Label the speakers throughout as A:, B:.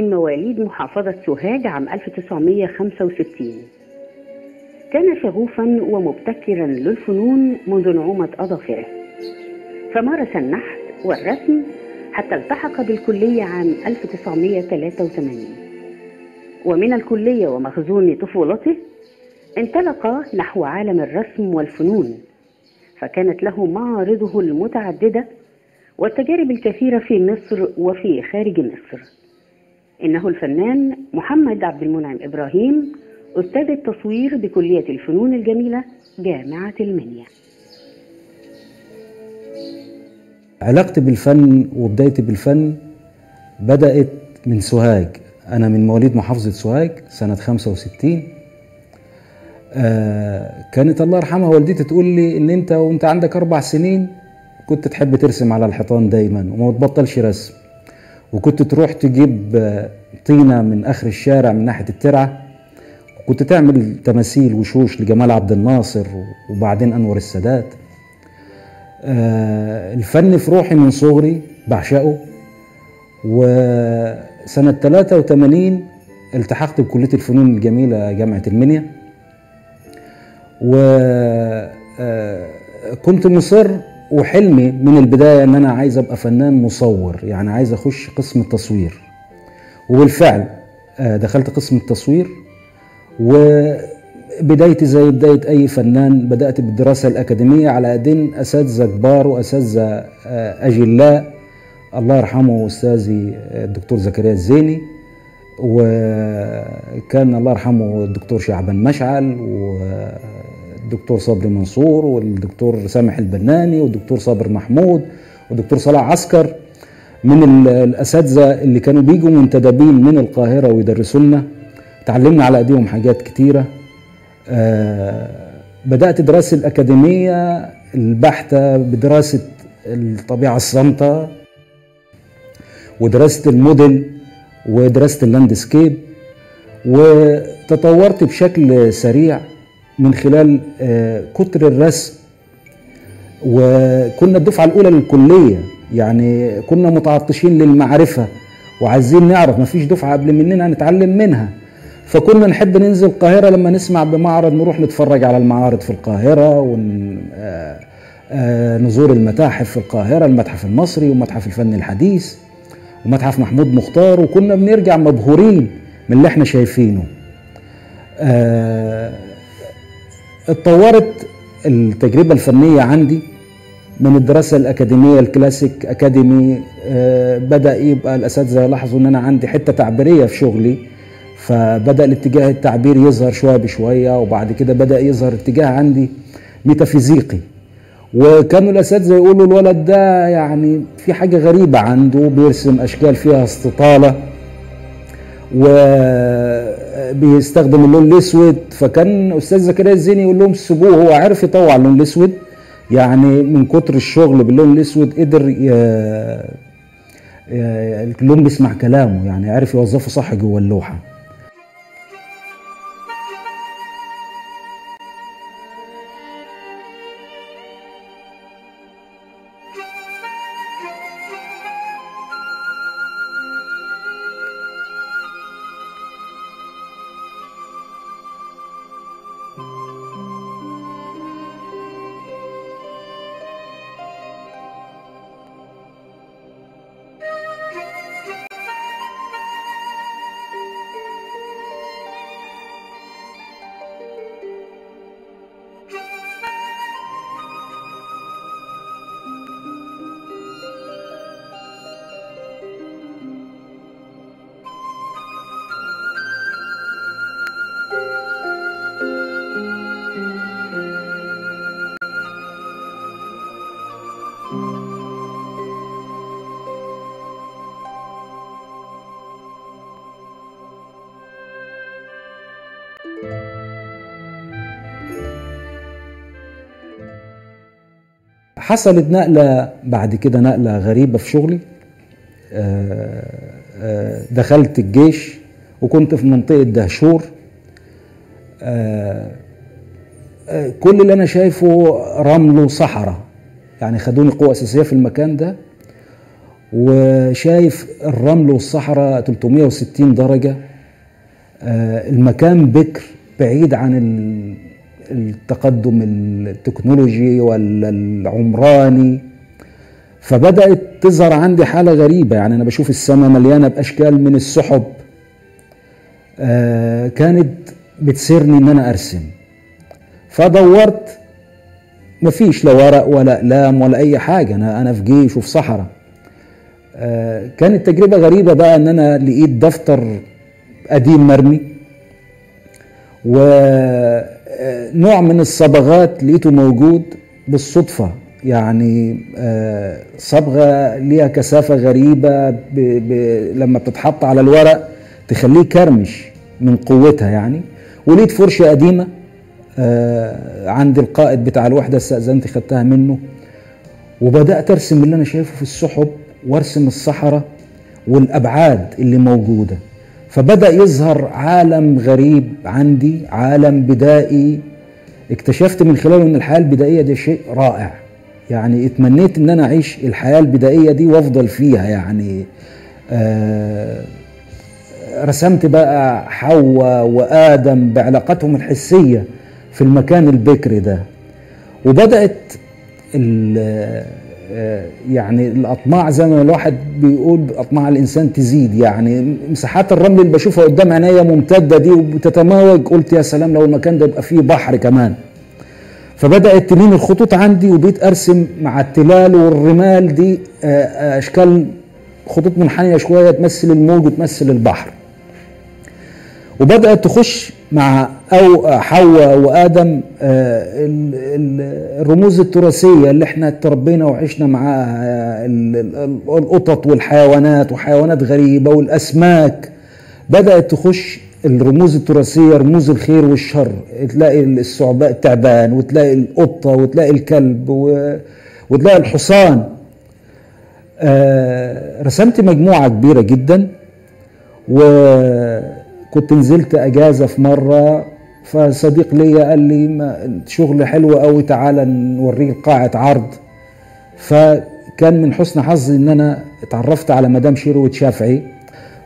A: من مواليد محافظة سوهاج عام 1965 كان شغوفا ومبتكرا للفنون منذ نعومة أظافره. فمارس النحت والرسم حتى التحق بالكلية عام 1983 ومن الكلية ومخزون طفولته انطلق نحو عالم الرسم والفنون فكانت له معارضه المتعددة والتجارب الكثيرة في مصر وفي خارج مصر. إنه الفنان محمد عبد المنعم إبراهيم أستاذ التصوير بكلية الفنون الجميلة جامعة المنيا.
B: علاقتي بالفن وبدايتي بالفن بدأت من سوهاج. أنا من مواليد محافظة سوهاج سنة 65 آه كانت الله يرحمها والدتي تقول لي إن أنت وأنت عندك أربع سنين كنت تحب ترسم على الحيطان دايما وما تبطلش رسم. وكنت تروح تجيب آه، طينة من آخر الشارع من ناحية الترعة وكنت تعمل تماثيل وشوش لجمال عبد الناصر وبعدين أنور السادات. آه، الفن في روحي من صغري بعشقه وسنة 83 التحقت بكلية الفنون الجميلة جامعة المنيا. وكنت مصر وحلمي من البداية إن أنا عايز أبقى فنان مصور يعني عايز أخش قسم التصوير. وبالفعل آه، دخلت قسم التصوير وبدايتي زي بداية أي فنان بدأت بالدراسة الأكاديمية على ايدين أساتذة كبار وأساتذة آه، أجلاء. الله يرحمه أستاذي آه، الدكتور زكريا الزيني وكان الله يرحمه الدكتور شعبان مشعل والدكتور صبري منصور والدكتور سامح البناني والدكتور صابر محمود والدكتور صلاح عسكر. من ال- الأساتذة اللي كانوا بيجوا منتدبين من القاهرة ويدرسوا لنا تعلمنا على إيديهم حاجات كتيرة. آه، بدأت دراستي الأكاديمية البحتة بدراسة الطبيعة الصامتة ودراسة الموديل ودراسة ال landscape وتطورت بشكل سريع. من خلال آه، كتر الرسم. وكنا الدفعة الأولى للكلية يعني كنا متعطشين للمعرفة وعايزين نعرف مفيش دفعة قبل مننا نتعلم منها. فكنا نحب ننزل القاهرة لما نسمع بمعرض نروح نتفرج على المعارض في القاهرة ون آه، آه، المتاحف في القاهرة المتحف المصري ومتحف الفن الحديث ومتحف محمود مختار. وكنا بنرجع مبهورين من اللي إحنا شايفينه. اتطورت التجربة الفنية عندي من الدراسة الأكاديمية الكلاسيك أكاديمي آه، بدأ يبقى الأساتذة يلاحظوا إن أنا عندي حتة تعبيرية في شغلي فبدأ الاتجاه التعبيري يظهر شوية بشوية وبعد كده بدأ يظهر اتجاه عندي ميتافيزيقي. وكانوا الأساتذة يقولوا الولد ده يعني في حاجة غريبة عنده بيرسم أشكال فيها استطالة وبيستخدم اللون الأسود فكان أستاذ زكريا الزيني يقول لهم سيبوه هو عرف يطوع اللون الأسود يعني من كتر الشغل باللون الأسود قدر ي... ي- اللون بيسمع كلامه يعني عرف يوظفه صح جوه اللوحة. حصلت نقلة بعد كده نقلة غريبة في شغلي. آه، آه، دخلت الجيش وكنت في منطقة دهشور. آه، كل اللي أنا شايفه رمل وصحراء. يعني خدوني قوة أساسية في المكان ده. وشايف الرمل والصحراء 360 درجة. المكان بكر بعيد عن ال- التقدم التكنولوجي ولا العمراني فبدأت تظهر عندي حالة غريبة. يعني أنا بشوف السماء مليانة بأشكال من السحب. آه، كانت بتسيرني إن أنا أرسم. فدورت مفيش لا ورق ولا أقلام ولا أي حاجة. أنا أنا في جيش وفي صحراء. آه، كانت تجربة غريبة بقى إن أنا لقيت دفتر قديم مرمي. ونوع من الصبغات لقيته موجود بالصدفة. يعني آه، صبغة ليها كثافة غريبة ب... ب... لما بتتحط على الورق تخليه كرمش من قوتها يعني. ولقيت فرشة قديمة آه، عند القائد بتاع الوحدة استأذنت خدتها منه. وبدأت أرسم اللي أنا شايفه في السحب وأرسم الصحراء والأبعاد اللي موجودة. فبدأ يظهر عالم غريب عندي عالم بدائي. اكتشفت من خلاله إن الحياة البدائية دي شيء رائع. يعني اتمنيت إن أنا أعيش الحياة البدائية دي وأفضل فيها يعني. آه رسمت بقى حواء وآدم بعلاقتهم الحسية في المكان البكري ده. وبدأت يعني الأطماع زي ما الواحد بيقول أطماع الإنسان تزيد. يعني مساحات الرمل اللي بشوفها قدام عينيا ممتدة دي وبتتماوج. قلت يا سلام لو المكان ده يبقى فيه بحر كمان. فبدأت تلين الخطوط عندي وبقيت أرسم مع التلال والرمال دي آه، آه، أشكال خطوط منحنية شوية تمثل الموج وتمثل البحر. وبدأت تخش مع أو حواء وآدم آه، ال- ال- الرموز التراثية اللي إحنا تربينا وعشنا معاها ال- ال- القطط والحيوانات وحيوانات غريبة والأسماك. بدأت تخش الرموز التراثية رموز الخير والشر. تلاقي الثعبان التعبان وتلاقي القطة وتلاقي الكلب و- وتلاقي الحصان. آه، رسمت مجموعة كبيرة جدا وكنت نزلت أجازة في مرة فصديق ليا قال لي ما شغل حلو قوي تعالى نوريه قاعة عرض. فكان من حسن حظي إن أنا اتعرفت على مدام شيروت شافعي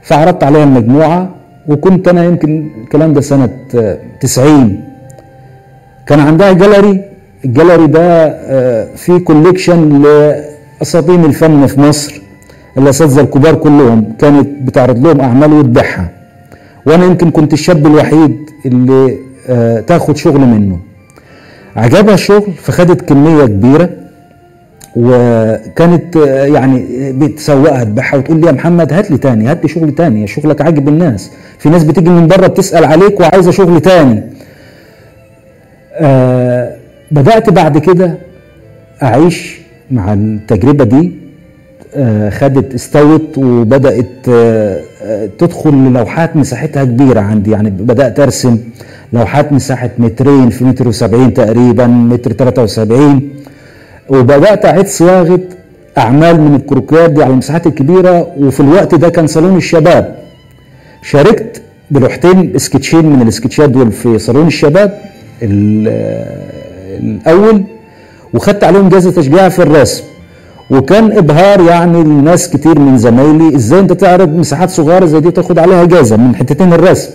B: فعرضت عليها المجموعة وكنت أنا يمكن الكلام ده سنة آه، 90 كان عندها جاليري الجاليري ده فيه collection لاساطين الفن في مصر الأساتذة الكبار كلهم كانت بتعرض لهم أعمال وتبيعها. وأنا يمكن كنت الشاب الوحيد اللي آه، تاخد شغل منه. عجبها الشغل فخدت كمية كبيرة وكانت آه، يعني بتسوقها تبيعها وتقول لي يا محمد هات لي تاني هات لي شغل تاني شغلك عاجب الناس. في ناس بتيجي من بره بتسأل عليك وعايزة شغل تاني. آه بدأت بعد كده أعيش مع التجربة دي. آه، خدت استوت وبدأت آه، آه، تدخل للوحات مساحتها كبيرة عندي. يعني بدأت أرسم لوحات مساحة مترين في متر وسبعين تقريبا متر 73 وبدأت أعيد صياغة أعمال من الكروكيات دي على المساحات الكبيرة. وفي الوقت ده كان صالون الشباب. شاركت بلوحتين سكتشين من السكتشات دول في صالون الشباب ال- الأول وخدت عليهم جائزه تشجيع في الرسم. وكان إبهار يعني لناس كتير من زمايلي إزاي أنت تعرض مساحات صغيرة زي دي تاخد عليها جائزه من حتتين الرسم؟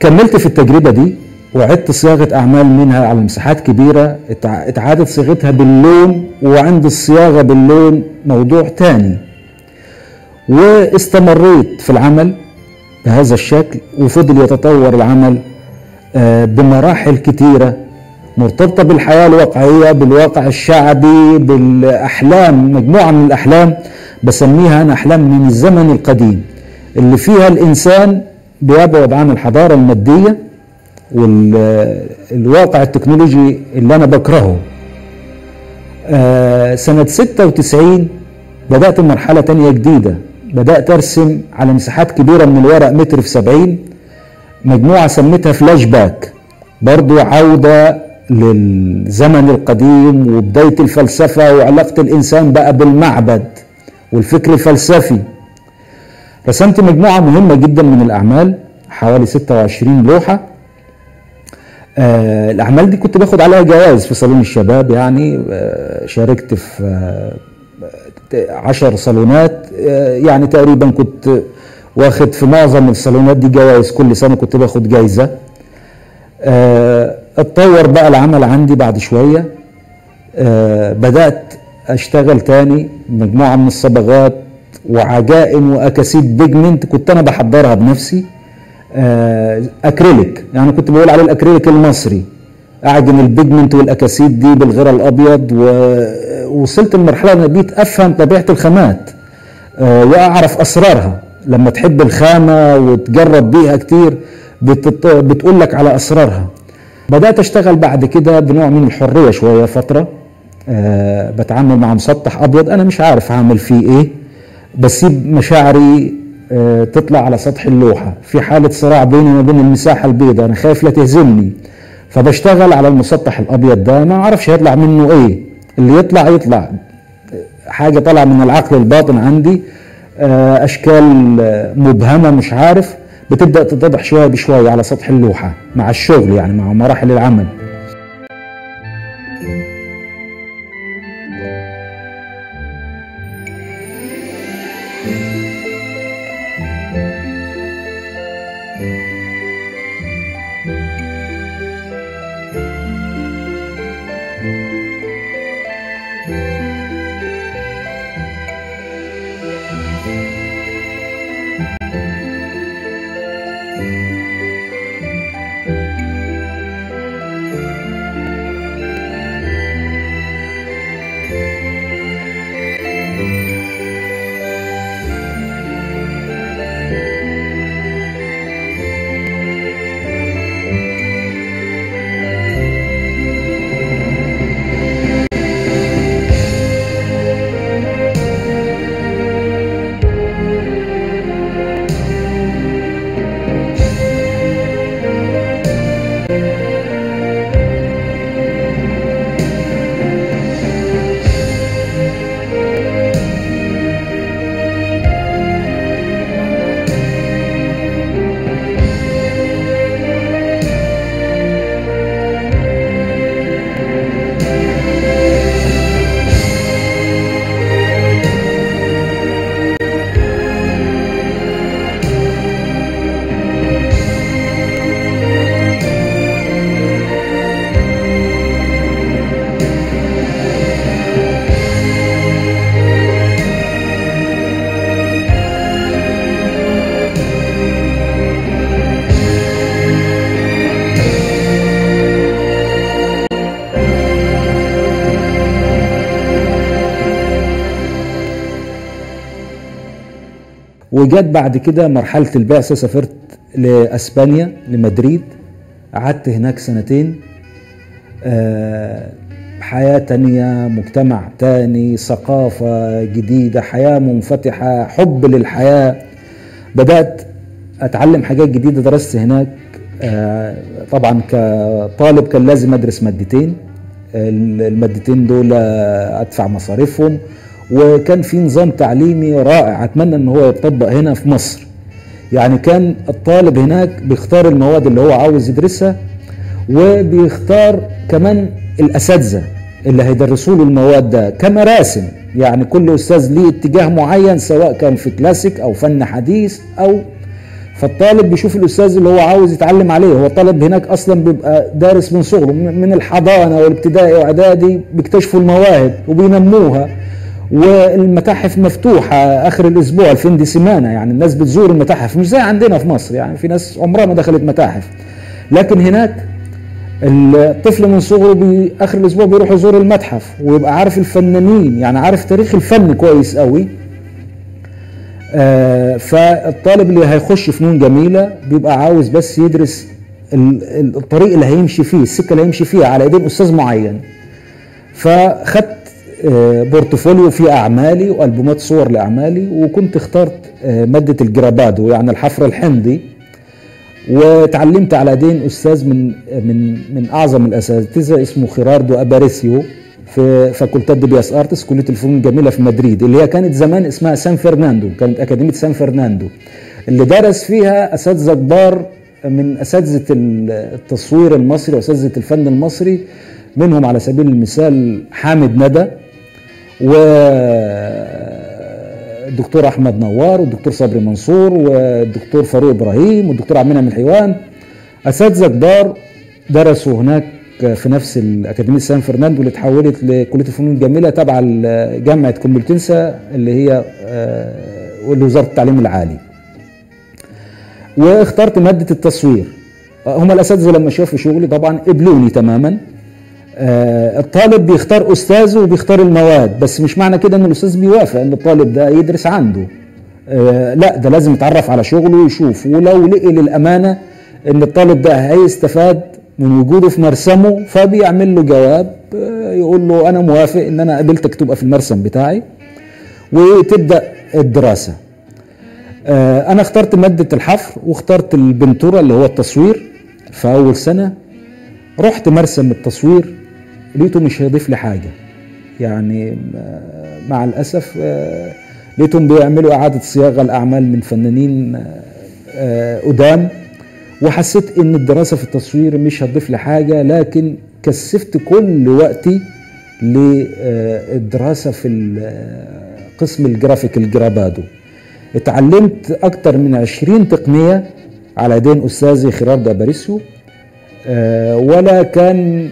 B: كملت في التجربة دي وعدت صياغة أعمال منها على مساحات كبيرة اتع- اتعادت صياغتها باللون وعند الصياغة باللون موضوع تاني. واستمريت في العمل بهذا الشكل وفضل يتطور العمل آه، بمراحل كتيرة. مرتبطة بالحياة الواقعية بالواقع الشعبي بالأحلام مجموعة من الأحلام بسميها أنا أحلام من الزمن القديم اللي فيها الإنسان بيبعد عن الحضارة المادية والواقع التكنولوجي اللي أنا بكرهه. آه، سنة 96 بدأت مرحلة تانية جديدة. بدأت أرسم على مساحات كبيرة من الورق متر في 70 مجموعة سميتها flash back برضو عودة للزمن القديم وبداية الفلسفة وعلاقة الإنسان بقى بالمعبد والفكر الفلسفي. رسمت مجموعة مهمة جدا من الأعمال حوالي 26 لوحة. آه الأعمال دي كنت باخد عليها جوائز في صالون الشباب يعني آه شاركت في آه عشر صالونات. آه يعني تقريبا كنت واخد في معظم الصالونات دي جوائز كل سنة كنت باخد جايزة. آه اتطور بقى العمل عندي بعد شوية. آه بدأت أشتغل تاني مجموعة من الصبغات وعجائن وأكاسيد pigment كنت أنا بحضرها بنفسي. آه أكريليك يعني كنت بقول عليه الأكريليك المصري. أعجن ال pigment والأكاسيد دي بالغرا الأبيض ووصلت لمرحلة أنا بقيت أفهم طبيعة الخامات آه وأعرف أسرارها. لما تحب الخامة وتجرب بيها كتير. بتقول لك على أسرارها. بدأت أشتغل بعد كده بنوع من الحرية شوية فترة. أه بتعامل مع مسطح أبيض. أنا مش عارف أعمل فيه إيه بسيب مشاعري أه تطلع على سطح اللوحة. في حالة صراع بيني وبين المساحة البيضاء أنا خايف لا تهزمني. فبشتغل على المسطح الأبيض ده. ما أعرفش هيطلع منه إيه. اللي يطلع يطلع. حاجة طالعة من العقل الباطن عندي. أه أشكال مبهمة مش عارف. بتبدأ تتضح شوية بشويه على سطح اللوحة مع الشغل يعني مع مراحل العمل. وجت بعد كده مرحلة البعثة سافرت لأسبانيا لمدريد. قعدت هناك سنتين. آه، حياة تانية مجتمع تاني ثقافة جديدة حياة منفتحة حب للحياة. بدأت أتعلم حاجات جديدة درست هناك. آه، طبعا كطالب كان لازم أدرس مادتين. المادتين دول أدفع مصاريفهم. وكان في نظام تعليمي رائع. أتمنى أن هو يتطبق هنا في مصر. يعني كان الطالب هناك بيختار المواد اللي هو عاوز يدرسها وبيختار كمان الأساتذة اللي هيدرسوا له المواد ده كمراسم يعني كل أستاذ ليه اتجاه معين سواء كان في كلاسيك أو فن حديث أو فالطالب بيشوف الأستاذ اللي هو عاوز يتعلم عليه. هو الطالب هناك أصلا بيبقى دارس من صغره من الحضانة والابتدائي وإعدادي بيكتشفوا المواهب وبينموها. والمتاحف مفتوحة آخر الأسبوع الفين دي سيمانة يعني الناس بتزور المتاحف مش زي عندنا في مصر يعني في ناس عمرها ما دخلت متاحف. لكن هناك الطفل من صغره آخر الأسبوع بيروح يزور المتحف ويبقى عارف الفنانين يعني عارف تاريخ الفن كويس قوي. آه فالطالب اللي هيخش فنون جميلة بيبقى عاوز بس يدرس الطريق اللي هيمشي فيه السكة اللي هيمشي فيها على إيدين أستاذ معين. فخدت portfolio فيه أعمالي وألبومات صور لأعمالي وكنت اخترت مادة ال grabado يعني الحفر الحمضي. وتعلمت على ايدين أستاذ من من من أعظم الأساتذة اسمه خيراردو أباريسيو في Facultad de Bellas Artes كلية الفنون الجميلة في مدريد اللي هي كانت زمان اسمها سان فرناندو كانت أكاديمية سان فرناندو. اللي درس فيها أساتذة كبار من أساتذة التصوير المصري وأساتذة الفن المصري منهم على سبيل المثال حامد ندى. والدكتور أحمد نوار والدكتور صبري منصور والدكتور فاروق إبراهيم والدكتور عبد المنعم الحيوان اساتذه كبار درسوا هناك في نفس الأكاديمية سان فرناندو اللي اتحولت لكلية الفنون الجميلة تبع جامعة كومبلتنسا اللي هي وزارة التعليم العالي. واخترت مادة التصوير. هم الأساتذة لما شافوا شغلي طبعا قبلوني تماما. الطالب بيختار أستاذه وبيختار المواد بس مش معنى كده إن الأستاذ بيوافق إن الطالب ده يدرس عنده. لا ده لازم يتعرف على شغله ويشوف. ولو لقي للأمانة إن الطالب ده هيستفاد من وجوده في مرسمه فبيعمل له جواب يقول له أنا موافق إن أنا قابلتك تبقى في المرسم بتاعي وتبدأ الدراسة. أنا اخترت مادة الحفر واخترت البنتورة اللي هو التصوير. في أول سنة رحت مرسم التصوير لقيته مش هيضيف لي حاجة. يعني مع الأسف لقيتهم بيعملوا إعادة صياغة لاعمال من فنانين قدام وحسيت إن الدراسة في التصوير مش هتضيف لي حاجة لكن كثفت كل وقتي للدراسه في قسم الجرافيك الجرابادو. اتعلمت أكتر من عشرين تقنية على يدين أستاذي خيراردو اباريسيو ولا كان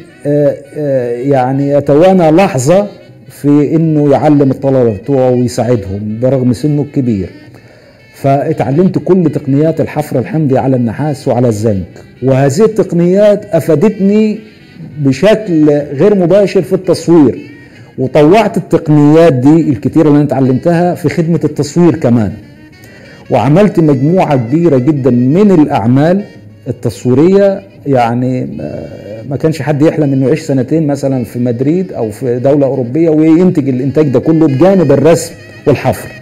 B: يعني يتوانى لحظة في إنه يعلم الطلبة بتوعه ويساعدهم برغم سنه الكبير فاتعلمت كل تقنيات الحفر الحمضي على النحاس وعلى الزنك وهذه التقنيات أفادتني بشكل غير مباشر في التصوير وطوعت التقنيات دي الكتيرة اللي أنا اتعلمتها في خدمة التصوير كمان. وعملت مجموعة كبيرة جدا من الأعمال التصويرية يعني ما كانش حد يحلم إنه يعيش سنتين مثلا في مدريد أو في دولة أوروبية وينتج الإنتاج ده كله بجانب الرسم والحفر.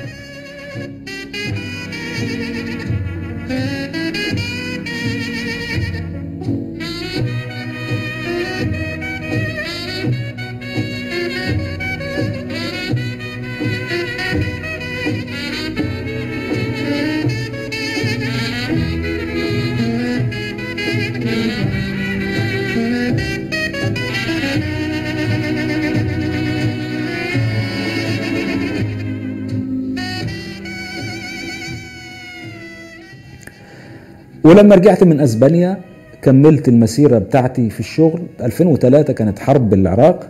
B: ولما رجعت من أسبانيا كملت المسيرة بتاعتي في الشغل. 2003 كانت حرب العراق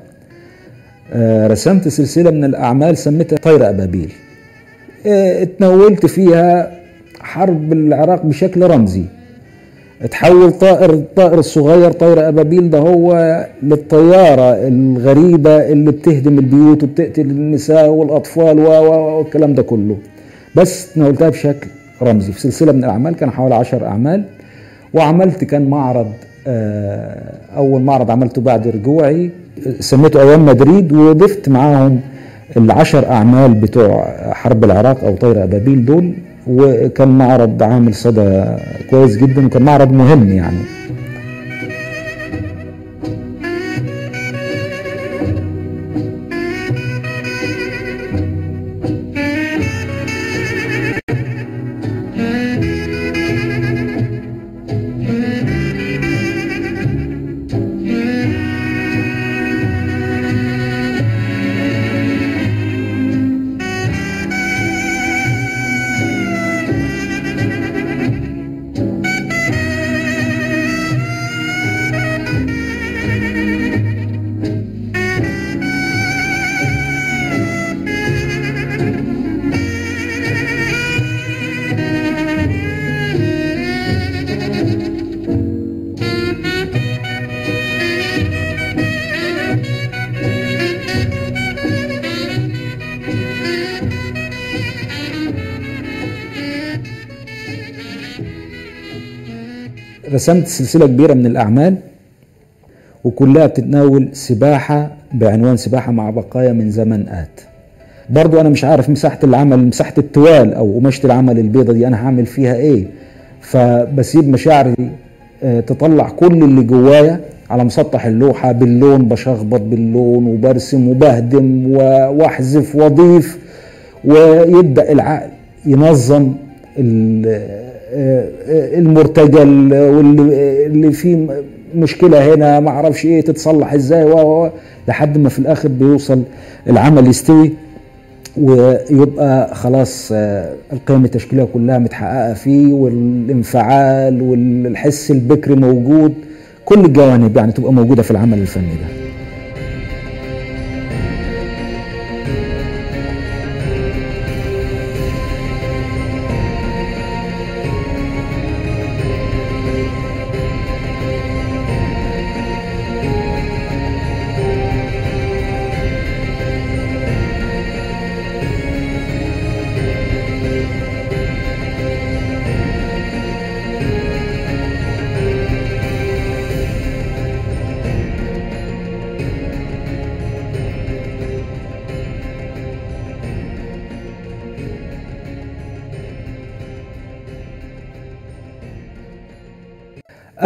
B: رسمت سلسلة من الأعمال سميتها طير أبابيل. اتناولت فيها حرب العراق بشكل رمزي. تحول طائر الطائر الصغير طائر أبابيل ده هو للطيارة الغريبة اللي بتهدم البيوت وبتقتل النساء والأطفال والكلام ده كله. بس تناولتها بشكل رمزي. في سلسلة من الأعمال كان حوالي عشر أعمال وعملت كان معرض أول معرض عملته بعد رجوعي سميته أيام مدريد وضفت معاهم العشر أعمال بتوع حرب العراق أو طير أبابيل دول. وكان معرض عامل صدى كويس جدا وكان معرض مهم يعني. رسمت سلسلة كبيرة من الأعمال وكلها بتتناول سباحة بعنوان سباحة مع بقايا من زمن آت. برضو أنا مش عارف مساحة العمل مساحة التوال أو قماشة العمل البيضة دي أنا هعمل فيها إيه. فبسيب مشاعري آه، تطلع كل اللي جوايا على مسطح اللوحة باللون بشخبط باللون وبرسم وبهدم وأحذف وأضيف ويبدأ العقل ينظم المرتجل واللي اللي فيه مشكلة هنا ما أعرفش إيه تتصلح إزاي؟ و- لحد ما في الآخر بيوصل العمل يستوي ويبقى خلاص آه، القيم التشكيلية كلها متحققة فيه والانفعال والحس البكري موجود. كل الجوانب يعني تبقى موجودة في العمل الفني ده.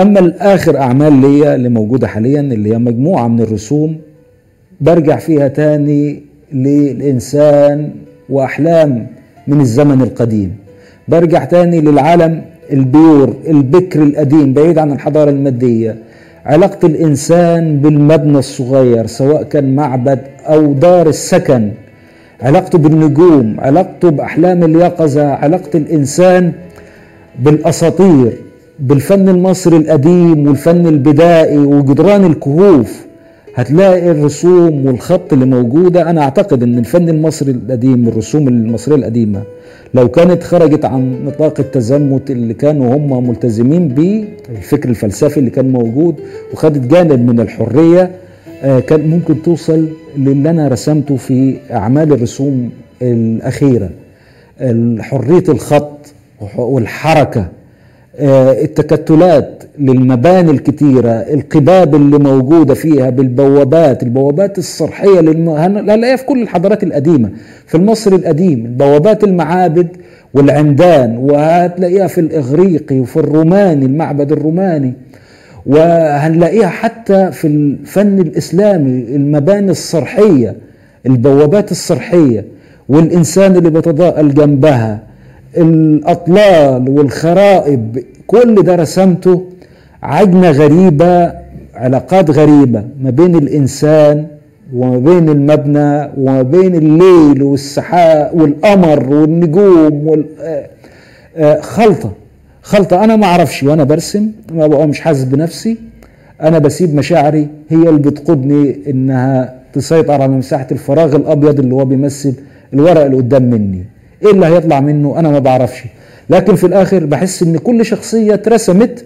B: أما الآخر أعمال ليا اللي موجودة حاليا اللي هي مجموعة من الرسوم برجع فيها تاني للإنسان وأحلام من الزمن القديم. برجع تاني للعالم البيور البكر القديم بعيد عن الحضارة المادية. علاقة الإنسان بالمبنى الصغير سواء كان معبد أو دار السكن. علاقته بالنجوم علاقته بأحلام اليقظة علاقة الإنسان بالأساطير. بالفن المصري القديم والفن البدائي وجدران الكهوف هتلاقي الرسوم والخط اللي موجودة. أنا أعتقد إن الفن المصري القديم الرسوم المصرية القديمة لو كانت خرجت عن نطاق التزمت اللي كانوا هم ملتزمين بيه الفكر الفلسفي اللي كان موجود وخدت جانب من الحرية آه، كان ممكن توصل للي أنا رسمته في أعمال الرسوم الأخيرة. حرية الخط والحركة آه، التكتلات للمباني الكتيرة القباب اللي موجودة فيها بالبوابات البوابات الصرحية اللي هنلاقيها في كل الحضارات القديمة. في المصري القديم البوابات المعابد والعمدان وهتلاقيها في الإغريقي وفي الروماني المعبد الروماني. وهنلاقيها حتى في الفن الإسلامي المباني الصرحية البوابات الصرحية والإنسان اللي بيتضاءل جنبها. الأطلال والخرائب كل ده رسمته عجنة غريبة علاقات غريبة ما بين الإنسان وما بين المبنى وما بين الليل والسحاء والقمر والنجوم وال... آه، آه، خلطة. خلطة أنا ما أعرفش وأنا برسم ما مش حاسس بنفسي. أنا بسيب مشاعري هي اللي بتقودني إنها تسيطر على مساحة الفراغ الأبيض اللي هو بيمثل الورق اللي قدام مني. إيه اللي هيطلع منه؟ أنا ما بعرفش. لكن في الآخر بحس إن كل شخصية اترسمت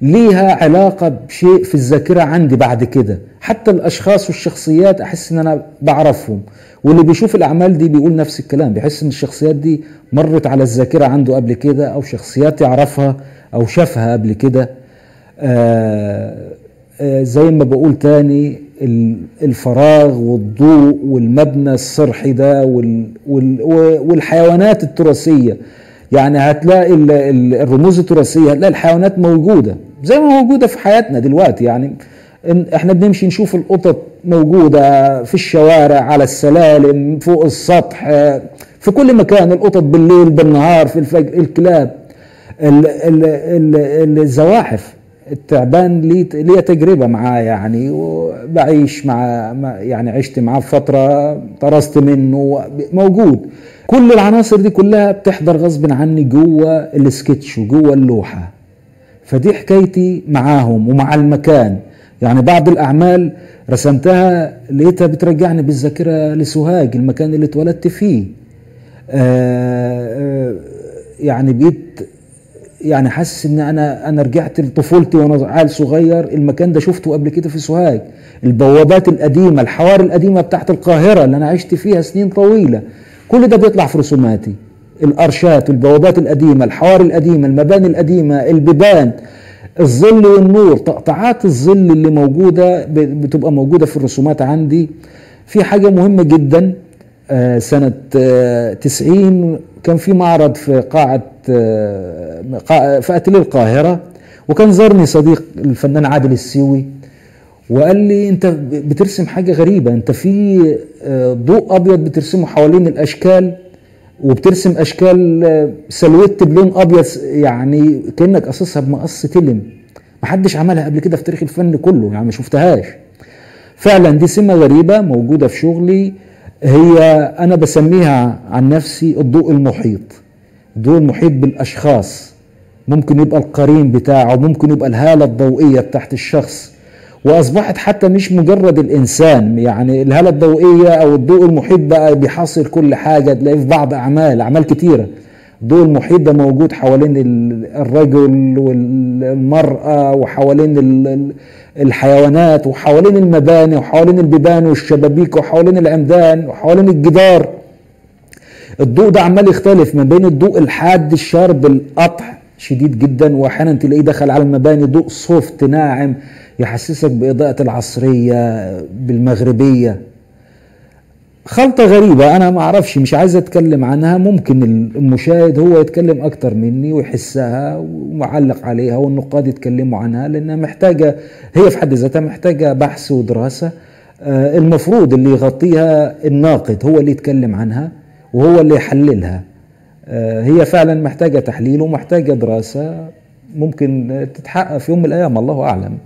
B: ليها علاقة بشيء في الذاكرة عندي بعد كده. حتى الأشخاص والشخصيات أحس إن أنا بعرفهم. واللي بيشوف الأعمال دي بيقول نفس الكلام. بيحس إن الشخصيات دي مرت على الذاكرة عنده قبل كده أو شخصيات يعرفها أو شافها قبل كده. آه زي ما بقول تاني الفراغ والضوء والمبنى الصرحي ده وال وال والحيوانات التراثية. يعني هتلاقي الرموز التراثية هتلاقي الحيوانات موجودة زي ما موجودة في حياتنا دلوقتي. يعني إحنا بنمشي نشوف القطط موجودة في الشوارع على السلالم فوق السطح في كل مكان القطط بالليل بالنهار في الفجر الكلاب ال ال ال الزواحف. التعبان لي لي تجربة معاه يعني وبعيش مع يعني عشت معاه فترة طرست منه موجود. كل العناصر دي كلها بتحضر غصب عني جوة السكتش وجوة اللوحة. فدي حكايتي معاهم ومع المكان. يعني بعض الأعمال رسمتها لقيتها بترجعني بالذاكرة لسوهاج المكان اللي اتولدت فيه. آآ يعني بقيت يعني حاسس إن أنا أنا رجعت لطفولتي وأنا عيل صغير المكان ده شفته قبل كده في سوهاج. البوابات القديمة الحواري القديمة بتاعت القاهرة اللي أنا عشت فيها سنين طويلة. كل ده بيطلع في رسوماتي. الأرشات البوابات القديمة الحواري القديمة المباني القديمة البيبان الظل والنور تقطعات الظل اللي موجودة بتبقى موجودة في الرسومات عندي. في حاجة مهمة جدا سنة آه، 90 كان في معرض في قاعة آه، في أتليه القاهرة وكان زارني صديق الفنان عادل السيوي وقال لي أنت بترسم حاجة غريبة أنت في آه، ضوء أبيض بترسمه حوالين الأشكال وبترسم أشكال آه، سلويت بلون أبيض يعني كأنك قصصها بمقص تلم. محدش عملها قبل كده في تاريخ الفن كله يعني ما شفتهاش. فعلا دي سمة غريبة موجودة في شغلي. هي أنا بسميها عن نفسي الضوء المحيط. الضوء المحيط بالأشخاص. ممكن يبقى القرين بتاعه ممكن يبقى الهالة الضوئية بتاعت الشخص. وأصبحت حتى مش مجرد الإنسان يعني الهالة الضوئية أو الضوء المحيط بقى بيحاصر كل حاجة تلاقيه في بعض أعمال أعمال كتيرة. الضوء المحيط ده موجود حوالين ال- الرجل والمرأة وحوالين ال- ال- الحيوانات وحوالين المباني وحوالين البيبان والشبابيك وحوالين العمدان وحوالين الجدار. الضوء ده عمال يختلف ما بين الضوء الحاد الشارب القطع شديد جدا واحيانا تلاقيه دخل على المباني ضوء سوفت ناعم يحسسك بإضاءة العصرية بالمغربية. خلطة غريبة أنا ما أعرفش مش عايز أتكلم عنها ممكن المشاهد هو يتكلم أكتر مني ويحسها ومعلق عليها والنقاد يتكلموا عنها لأنها محتاجة هي في حد ذاتها محتاجة بحث ودراسة. آه، المفروض اللي يغطيها الناقد هو اللي يتكلم عنها وهو اللي يحللها. آه، هي فعلا محتاجة تحليل ومحتاجة دراسة ممكن تتحقق في يوم من الأيام الله أعلم.